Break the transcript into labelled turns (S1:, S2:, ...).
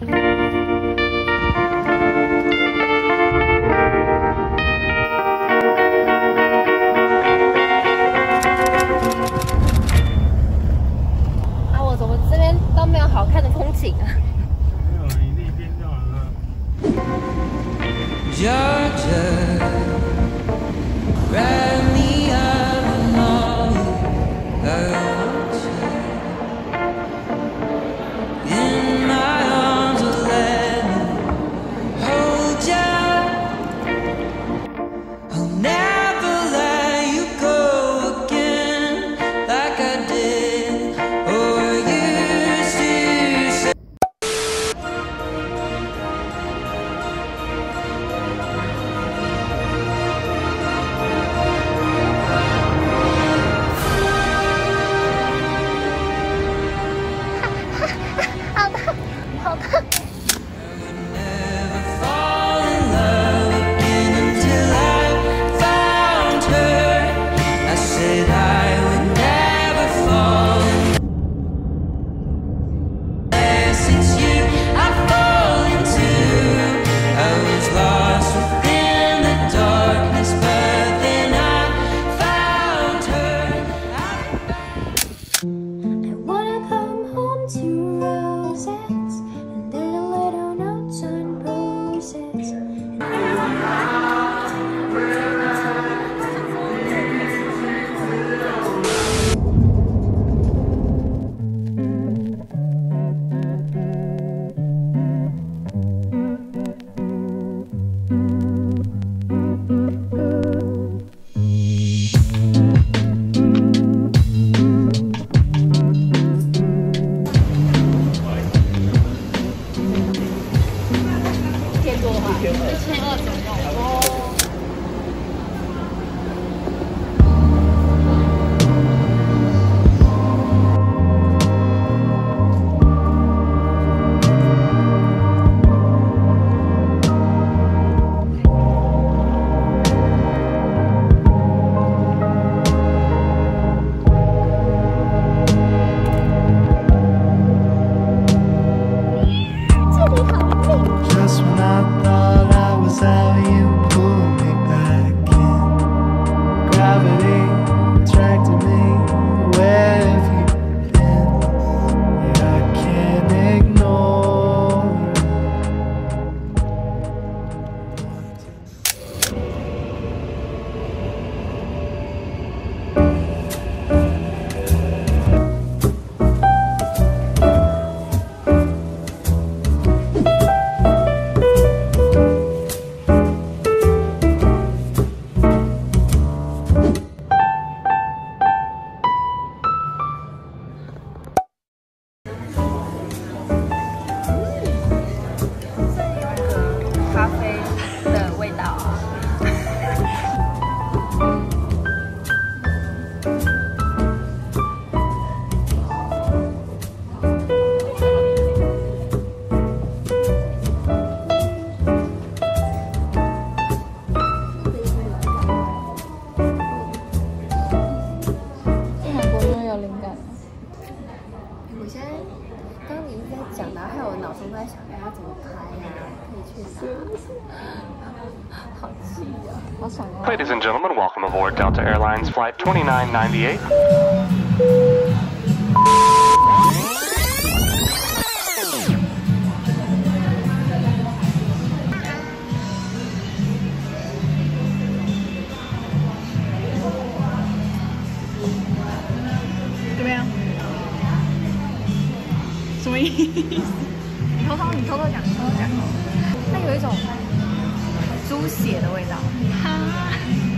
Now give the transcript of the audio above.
S1: 啊，我怎么这边都没有好看的风景啊？
S2: 没有，你那边呢
S3: ？Georgia。
S1: kisses 一千
S4: 二左右
S2: Ladies and gentlemen, welcome aboard Delta Airlines Flight 2998.
S4: Please. 你偷偷，你偷偷讲，你偷偷讲。
S1: 有一种猪血的味道。
S5: 哈